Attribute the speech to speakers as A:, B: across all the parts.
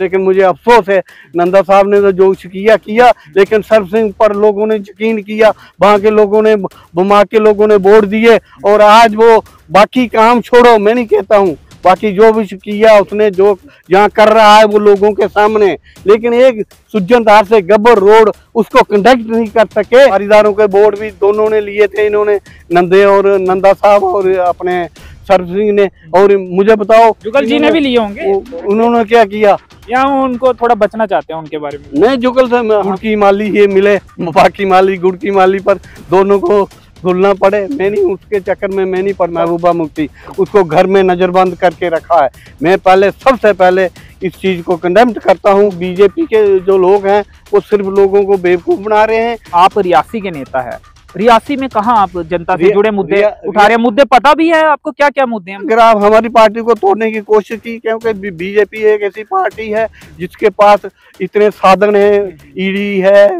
A: लेकिन मुझे अफसोस है, नंदा साहब ने तो जो किया किया, लेकिन सर्व सिंह पर लोगों ने यकीन किया, वहाँ के लोगों ने, बुमा के लोगों ने वोट दिए, और आज वो बाकी काम छोड़ो, मैं नहीं कहता हूँ। बाकी जो भी किया उसने जो यहाँ कर रहा है, वो लोगों के सामने। लेकिन एक सुजनदार से गब्बर रोड, उसको कंडक्ट नहीं कर सके। खरीदारों के बोर्ड भी दोनों ने लिए थे, इन्होंने, नंदे और नंदा साहब और अपने सर सिंह ने और मुझे बताओ।
B: जुगल जी ने भी लिए होंगे?
A: उन्होंने क्या किया?
B: या उनको थोड़ा बचना चाहते हैं उनके बारे में?
A: नहीं जुगल से गुड़ की माली ये मिले बाकी माली गुड़ की माली पर दोनों को धुलना पड़े। मैं नहीं उसके चक्कर में मैं नहीं पर महबूबा मुफ्ती। उसको घर में नजरबंद करके रखा है। मैं पहले सबसे पहले इस चीज़ को कंडेम करता हूँ। बीजेपी के जो लोग हैं वो सिर्फ़ लोगों को बेवकूफ़ बना रहे हैं।
B: आप रियासी के नेता है। रियासी में कहा आप जनता से जुड़े मुद्दे उठा रहे हैं? मुद्दे पता भी है आपको? क्या क्या मुद्दे हैं?
A: अगर आप हमारी पार्टी को तोड़ने की कोशिश की क्योंकि बीजेपी एक ऐसी पार्टी है जिसके पास इतने साधन है ईडी है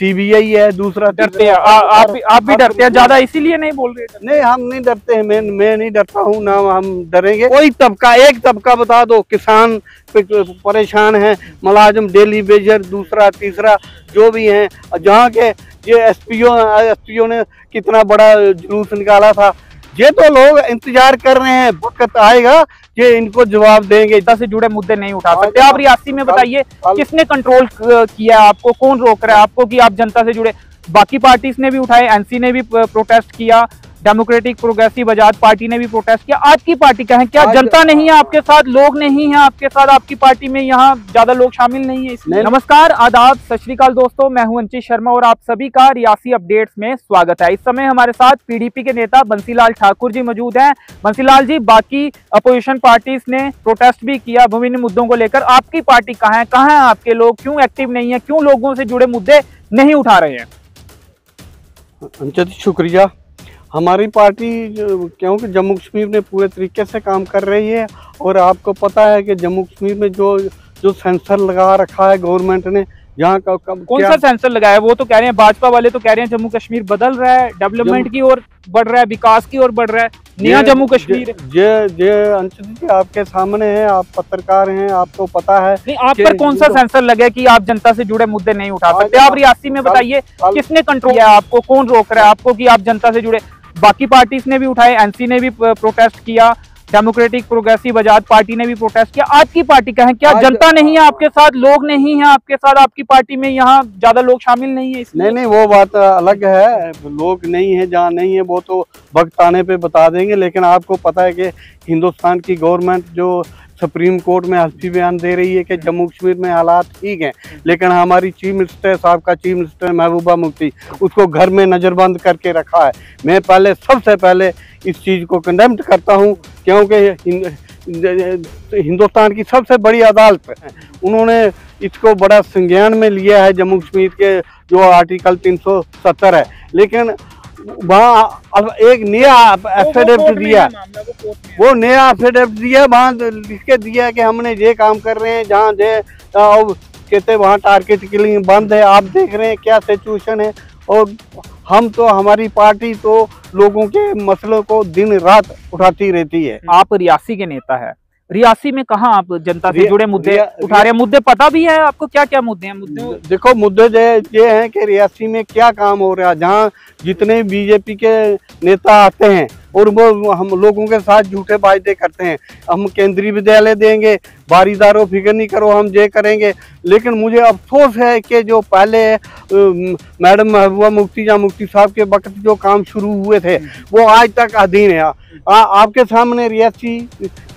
A: सीबीआई है दूसरा
B: डरते हैं। आप भी आप भी डरते हैं ज़्यादा इसीलिए नहीं बोल रहे
A: नहीं हम नहीं डरते हैं। मैं मैं नहीं डरता हूँ ना हम डरेंगे। कोई तबका एक तबका बता दो किसान परेशान है मुलाजिम डेली बेजर दूसरा तीसरा जो भी है जहाँ के ये एस पी ओ ने कितना बड़ा जुलूस निकाला था ये तो लोग इंतज़ार कर रहे हैं वक्त आएगा ये इनको जवाब देंगे।
B: इतना से जुड़े मुद्दे नहीं उठा
A: हाँ,
B: सकते। आप रियासी में बताइए किसने कंट्रोल किया आपको? कौन रोक रहा है आपको कि आप जनता से जुड़े? बाकी पार्टीज़ ने भी उठाए एनसी ने भी प्रोटेस्ट किया। डेमोक्रेटिक प्रोग्रेसिव आज़ाद पार्टी ने भी प्रोटेस्ट किया। आज की पार्टी का है? क्या जनता नहीं है आपके साथ? लोग नहीं है आपके साथ। आपकी पार्टी में यहाँ ज़्यादा लोग शामिल नहीं है। नमस्कार आदाब सत श्रीकाल दोस्तों मैं हूँ अंचित शर्मा और आप सभी का रियासी अपडेट्स में स्वागत है। इस समय हमारे साथ पीडीपी के नेता बंसीलाल ठाकुर जी मौजूद हैं। बंसीलाल जी बाकी अपोजिशन पार्टीज़ ने प्रोटेस्ट भी किया विभिन्न मुद्दों को लेकर। आपकी पार्टी कहाँ है? कहाँ है आपके लोग? क्यों एक्टिव नहीं है? क्यों लोगों से जुड़े मुद्दे नहीं उठा रहे हैं?
A: अंचत शुक्रिया। हमारी पार्टी जो- क्योंकि जम्मू कश्मीर में पूरे तरीके से काम कर रही है और आपको पता है कि जम्मू कश्मीर में जो जो सेंसर लगा रखा है गवर्नमेंट ने यहाँ का कब
B: कौन
A: क्या-
B: सा सेंसर लगाया वो तो कह रहे हैं भाजपा वाले तो कह रहे हैं जम्मू कश्मीर बदल रहा है डेवलपमेंट की ओर बढ़ रहा है विकास की ओर बढ़ रहा है नया जम्मू कश्मीर।
A: ये ये अंचत जी आपके सामने है आप पत्रकार हैं आपको पता है
B: नहीं आप पर कौन सा सेंसर लगे कि आप जनता से जुड़े मुद्दे नहीं उठा सकते? आप रियासी में बताइए किसने कंट्रोल किया आपको? कौन रोक रहा है आपको कि आप जनता से जुड़े? बाकी पार्टीज़ ने भी उठाए एनसी ने भी प्रोटेस्ट किया डेमोक्रेटिक प्रोग्रेसिव आज़ाद पार्टी ने भी प्रोटेस्ट किया। आज की पार्टी का है? क्या जनता नहीं है आपके साथ? लोग नहीं है आपके साथ आपकी पार्टी में यहाँ ज़्यादा लोग शामिल नहीं है
A: नहीं नहीं वो बात अलग है। लोग नहीं है जहाँ नहीं है वो तो वक्त आने पे बता देंगे लेकिन आपको पता है कि हिंदुस्तान की गवर्नमेंट जो सुप्रीम कोर्ट में हल्फी बयान दे रही है कि जम्मू कश्मीर में हालात ठीक हैं, लेकिन हमारी चीफ मिनिस्टर साहब का चीफ मिनिस्टर महबूबा मुफ्ती उसको घर में नज़रबंद करके रखा है। मैं पहले, सबसे पहले इस चीज़ को कंडेम्ड करता हूँ, क्योंकि हिंदुस्तान की सबसे बड़ी अदालत है। उन्होंने इसको बड़ा संज्ञान में लिया है जम्मू कश्मीर के जो आर्टिकल 370 है। लेकिन वहाँ अब एक नया एफिडेविट दिया। वो नया एफिडेविट दिया वहाँ लिख के दिया कि हमने ये काम कर रहे हैं जहाँ जे अब कहते वहाँ टारगेट किलिंग बंद है आप देख रहे हैं क्या सिचुएशन है। और हम तो हमारी पार्टी तो लोगों के मसलों को दिन रात उठाती रहती है।
B: आप रियासी के नेता है। रियासी में कहा आप जनता से जुड़े मुद्दे उठा रहे हैं मुद्दे पता भी है आपको? क्या क्या मुद्दे हैं? मुद्दे
A: देखो मुद्दे ये ये हैं कि रियासी में क्या काम हो रहा है। जहाँ जितने बीजेपी के नेता आते हैं और वो हम लोगों के साथ झूठे वायदे करते हैं हम केंद्रीय विद्यालय देंगे बारीदारों फ़िक्र नहीं करो हम ये करेंगे। लेकिन मुझे अफसोस है कि जो पहले मैडम महबूबा मुफ्ती या मुफ्ती साहब के वक्त जो काम शुरू हुए थे वो आज तक अधीन है। आ, आपके सामने रियासी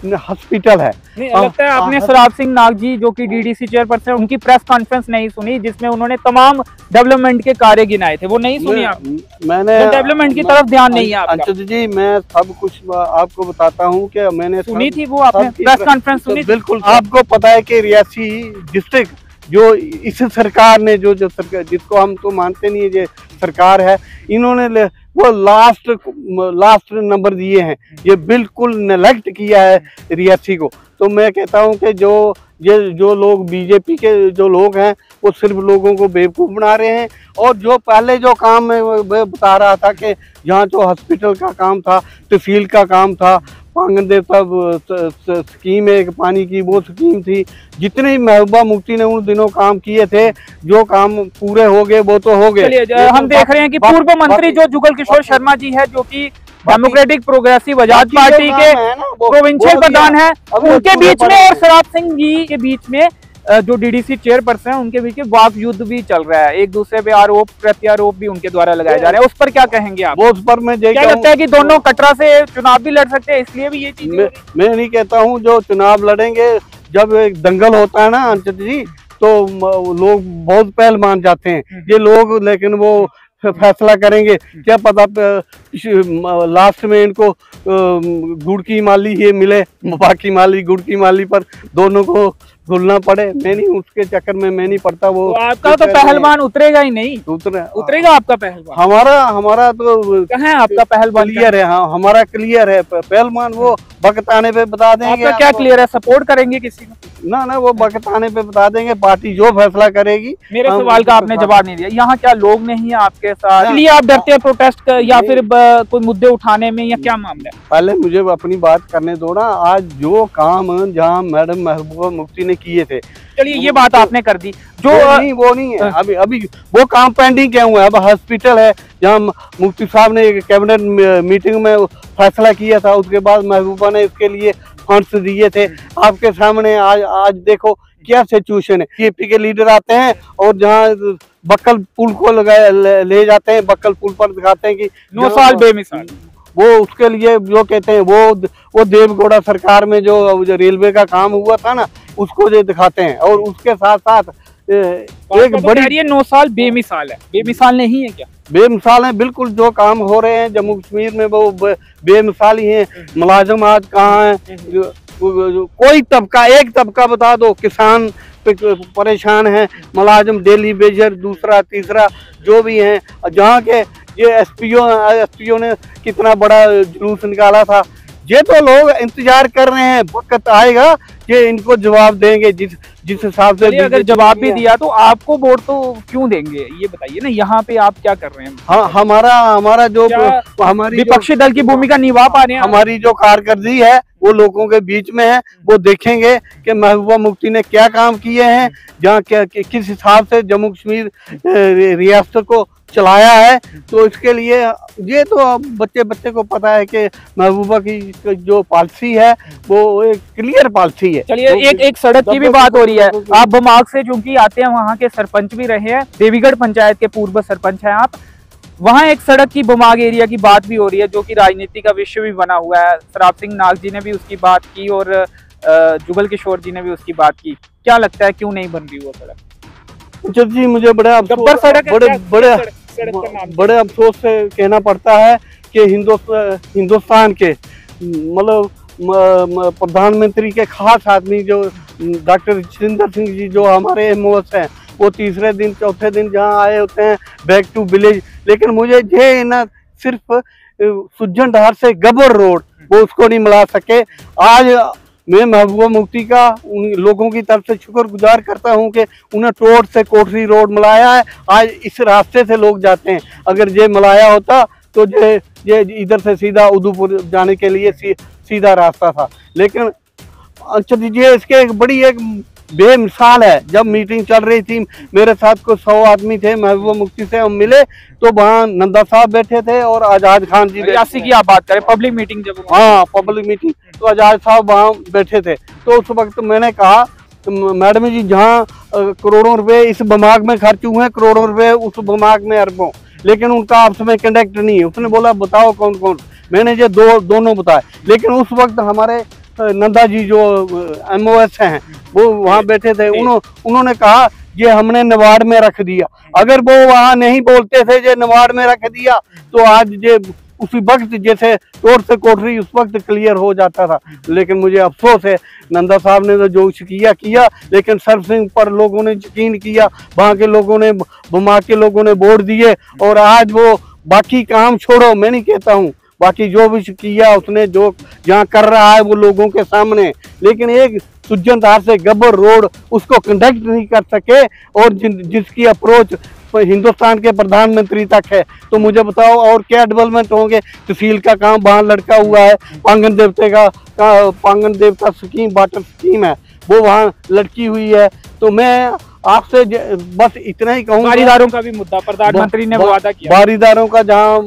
A: हॉस्पिटल है।
B: नहीं लगता है आपने सराब सिंह नाग जी जो कि डीडीसी चेयरपर्सन उनकी प्रेस कॉन्फ्रेंस नहीं सुनी जिसमें उन्होंने तमाम डेवलपमेंट के कार्य गिनाए थे। वो नहीं सुनी आप?
A: मैंने
B: तो डेवलपमेंट की तरफ़ ध्यान नहीं है आपका।
A: अंशुत जी मैं सब कुछ आपको बताता हूँ कि मैंने
B: सुनी थी वो आपने प्रेस कॉन्फ्रेंस सुनी
A: बिल्कुल आपको पता है कि रियासी डिस्ट्रिक्ट जो इस सरकार ने जो जो सरकार, जिसको हम तो मानते नहीं है ये सरकार है, इन्होंने वो लास्ट लास्ट नंबर दिए हैं। ये बिल्कुल नेलेक्ट किया है रियासी को। तो मैं कहता हूँ कि जो, ये, जो लोग बीजेपी के जो लोग हैं, वो सिर्फ़ लोगों को बेवकूफ़ बना रहे हैं। और जो पहले जो काम मैं बता रहा था कि यहाँ जो हॉस्पिटल का काम था, तहसील का काम था पांगन देवता स्कीम एक पानी की वो स्कीम थी जितने ही महबूबा मुफ्ती ने उन दिनों काम किए थे जो काम पूरे हो गए वो तो हो गए
B: हम देख रहे हैं कि पूर्व मंत्री जो जुगल किशोर शर्मा जी है जो कि डेमोक्रेटिक प्रोग्रेसिव आज़ाद पार्टी के
A: है
B: प्रोविंशियल प्रधान है उनके बीच में और शराब सिंह जी के बीच में अ, जो डीडीसी चेयरपर्सन है उनके बीच में वाक युद्ध भी चल रहा है। एक दूसरे पे आरोप प्रत्यारोप भी उनके द्वारा लगाए जा रहे हैं। उस पर क्या कहेंगे आप?
A: वो उस पर मैं
B: क्या लगता है कि दोनों कटरा से चुनाव भी लड़ सकते हैं? इसलिए भी ये चीज़
A: मैं, मैं नहीं कहता हूँ जो चुनाव लड़ेंगे जब एक दंगल होता है ना अंचत जी तो लोग बहुत पहल मान जाते हैं।
B: हम्म।
A: ये लोग लेकिन वो फैसला करेंगे। क्या पता लास्ट में इनको गुड़ की माली ये मिले बाकी माली गुड़ की माली पर दोनों को घुलना पड़े मैं नहीं उसके चक्कर में मैं नहीं पड़ता वो
B: तो आपका तो पहलवान उतरेगा ही नहीं।
A: उतरे
B: उतरेगा आपका पहलवान?
A: हमारा हमारा तो
B: कहा है आपका पहलवान?
A: क्लियर है हाँ हमारा क्लियर है पहलवान वो वक्त आने पे बता देंगे
B: आपका क्या क्लियर है? सपोर्ट करेंगे किसी को?
A: ना ना वो वक्त आने पे बता देंगे पार्टी जो फैसला करेगी
B: मेरे सवाल का आपने जवाब नहीं दिया। यहाँ क्या लोग नहीं है आपके साथ? इसलिए आप डरते हैं प्रोटेस्ट या फिर कोई मुद्दे उठाने में या क्या मामला है?
A: पहले मुझे अपनी बात करने दो ना। आज जो काम जहाँ मैडम महबूबा मुफ्ती ने किए थे
B: चलिए ये बात आपने कर दी। जो
A: नहीं वो नहीं है। अभी अभी वो काम पेंडिंग क्या हुआ है? अब हॉस्पिटल है। जहाँ मुफ्ती साहब ने कैबिनेट मीटिंग में फैसला किया था उसके बाद महबूबा ने इसके लिए फंड्स दिए थे। आपके सामने आज आज देखो क्या सिचुएशन है। केपी के लीडर आते हैं और जहाँ बक्कल पुल को लगाए ले, जाते हैं बक्कल पुल पर दिखाते हैं कि
B: नौ साल बेमिसाल।
A: वो उसके लिए जो कहते हैं वो वो देवगौड़ा सरकार में जो जो रेलवे का काम हुआ था ना उसको जो दिखाते हैं और उसके साथ साथ एक बड़ी
B: नौ साल बेमिसाल है। बेमिसाल नहीं है क्या?
A: बेमिसाल है बिल्कुल जो काम हो रहे हैं जम्मू कश्मीर में वो बेमिसाल ही है। मुलाजम आज कहाँ है? जो- कोई तबका एक तबका बता दो किसान परेशान है मुलाजम डेली बेजर दूसरा तीसरा जो भी हैं। जहाँ के ये S P O S P O ने कितना बड़ा जुलूस निकाला था। ये तो लोग इंतज़ार कर रहे हैं वक्त आएगा कि इनको जवाब देंगे जिस जिस हिसाब से
B: अगर जवाब भी दिया तो आपको वोट तो क्यों देंगे? ये बताइए ना यहाँ पे आप क्या कर रहे हैं?
A: हाँ हमारा हमारा जो हमारी
B: विपक्षी दल की भूमिका निभा पा रहे हैं
A: हमारी जो कारकर्दगी है वो लोगों के बीच में है। वो देखेंगे कि महबूबा मुफ्ती ने क्या काम किए हैं जहाँ किस हिसाब से जम्मू कश्मीर रियासत को चलाया है तो इसके लिए ये तो बच्चे बच्चे को पता है कि महबूबा की जो पॉलिसी है वो एक क्लियर पॉलिसी है।
B: चलिए
A: तो
B: एक एक सड़क की भी बात हो रही है। आप बमाग से चूँकि आते हैं वहाँ के सरपंच भी रहे हैं देवीगढ़ पंचायत के पूर्व सरपंच हैं आप। वहाँ एक सड़क की बमाग एरिया की बात भी हो रही है जो कि राजनीति का विषय भी बना हुआ है। शराब सिंह नाग जी ने भी उसकी बात की और जुगल किशोर जी ने भी उसकी बात की। क्या लगता है क्यों नहीं बन रही वो सड़क?
A: जब जी मुझे बड़ा बड़े? बड़े बड़े अफसोस से कहना पड़ता है कि हिंदुस्तान हिंदुस्तान के मतलब प्रधानमंत्री के खास आदमी जो डॉक्टर जितेंद्र सिंह जी जो हमारे एम हैं वो तीसरे दिन चौथे दिन जहाँ आए होते हैं बैक टू विलेज लेकिन मुझे ये ना सिर्फ़ सुज्जन डहार से गबर रोड वो उसको नहीं मिला सके। आज मैं महबूबा मुफ्ती का उन लोगों की तरफ़ से शुक्रगुजार करता हूँ कि उन्हें टोट से कोठरी रोड मिलाया है। आज इस रास्ते से लोग जाते हैं। अगर ये मिलाया होता तो ये ये इधर से सीधा उदयपुर जाने के लिए सी, सीधा रास्ता था। लेकिन अच्छा दीजिए इसके एक बड़ी एक बेमिसाल है। जब मीटिंग चल रही थी मेरे साथ कुछ सौ आदमी थे महबूबा मुफ्ती से हम मिले तो वहाँ नंदा साहब बैठे थे और आज़ाद खान जी
B: रियासी। की आप बात करें पब्लिक मीटिंग जब
A: हाँ पब्लिक मीटिंग तो आज़ाद साहब वहाँ बैठे थे। तो उस वक्त मैंने कहा मैडम जी जहाँ करोड़ों रुपए इस बमाग में खर्च हुए हैं करोड़ों रुपए उस बमाग में अरबों। लेकिन उनका आपस में कंडक्ट नहीं है। उसने बोला बताओ कौन कौन मैंने ये दो दोनों बताए। लेकिन उस वक्त हमारे नंदा जी जो एम ओ एस हैं वो वहाँ बैठे थे। उन्हों, उन्होंने कहा ये हमने नवाड़ में रख दिया। अगर वो वहाँ नहीं बोलते थे ये नवाड़ में रख दिया तो आज ये उसी वक्त जैसे तोड़ से कोठरी उस वक्त क्लियर हो जाता था। लेकिन मुझे अफसोस है नंदा साहब ने तो जो कुछ किया किया लेकिन सर सिंह पर लोगों ने यकीन किया वहाँ के लोगों ने बुमा के लोगों ने वोट दिए और आज वो बाकी काम छोड़ो मैं नहीं कहता हूँ। बाकी जो भी किया उसने जो यहाँ कर रहा है वो लोगों के सामने। लेकिन एक सुज्जनदार से गब्बर रोड उसको कंडक्ट नहीं कर सके और जिन जिसकी अप्रोच हिंदुस्तान के प्रधानमंत्री तक है। तो मुझे बताओ और क्या डेवलपमेंट होंगे? तहसील का काम वहाँ लड़का हुआ है। पांगन देवते का, का पांगन देवता स्कीम वाटर स्कीम है। वो वहाँ लड़की हुई है। तो मैं आपसे बस इतना ही कहूँगा।
B: बारीदारों का भी मुद्दा प्रधानमंत्री ने वादा किया।
A: बारीदारों का जहाँ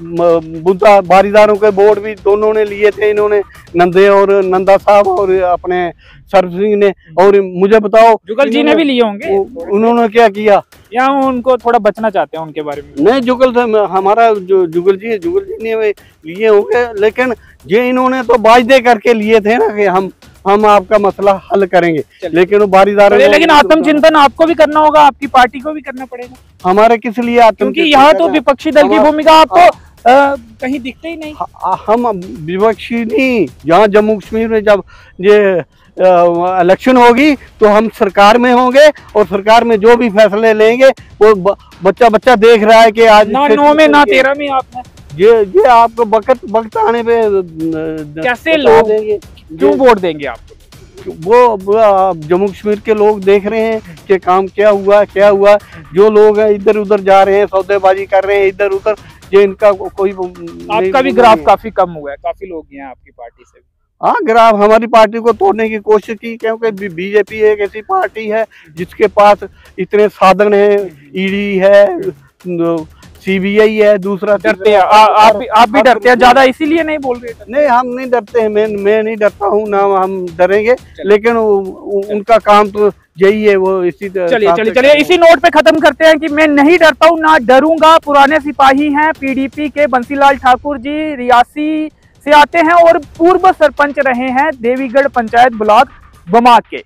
A: म- बारीदारों के बोर्ड भी दोनों ने लिए थे इन्होंने नंदे और नंदा साहब और अपने सरब सिंह ने और मुझे बताओ
B: जुगल जी ने भी लिए होंगे?
A: उन्होंने क्या किया?
B: या उनको थोड़ा बचना चाहते हैं उनके बारे में?
A: नहीं जुगल हमारा जो जुगल जी है जुगल जी ने लिए होंगे लेकिन ये इन्होंने तो वायदे करके लिए थे ना कि हम हम आपका मसला हल करेंगे। लेकिन वो बारीदारों
B: लेकिन आत्मचिंतन आपको भी करना होगा आपकी पार्टी को भी करना पड़ेगा।
A: हमारे किस लिए आत्म
B: क्योंकि यहाँ तो विपक्षी दल की भूमिका आपको कहीं दिखते ही नहीं।
A: ह- हम विपक्षी नहीं। यहाँ जम्मू कश्मीर में जब ये इलेक्शन होगी तो हम सरकार में होंगे और सरकार में जो भी फैसले लेंगे वो ब- बच्चा बच्चा देख रहा है कि आज
B: ना नौ में ना तेरह में आपने
A: ये ये आपको वक्त वक्त आने पे
B: कैसे लोग क्यों वोट देंगे आपको
A: वो वो जम्मू कश्मीर के लोग देख रहे हैं कि काम क्या हुआ क्या हुआ। जो लोग हैं इधर उधर जा रहे हैं सौदेबाजी कर रहे हैं इधर उधर ये इनका कोई
B: आपका भी ग्राफ काफ़ी कम हुआ है काफ़ी लोग हैं आपकी पार्टी से
A: हाँ ग्राफ हमारी पार्टी को तोड़ने की कोशिश की क्योंकि बीजेपी एक ऐसी पार्टी है जिसके पास इतने साधन है ईडी है सीबीआई है दूसरा
B: डरते हैं। आप भी आप भी डरते हैं ज़्यादा इसीलिए नहीं बोल रहे
A: नहीं हम नहीं डरते हैं मैं मैं नहीं डरता हूँ ना हम डरेंगे लेकिन उनका काम तो यही है वो इसी तरह
B: चलिए चलिए चलिए इसी नोट पे खत्म करते हैं कि मैं नहीं डरता हूँ ना डरूँगा। पुराने सिपाही हैं पीडीपी के बंसीलाल ठाकुर जी रियासी से आते हैं और पूर्व सरपंच रहे हैं देवीगढ़ पंचायत ब्लॉक बमाक के।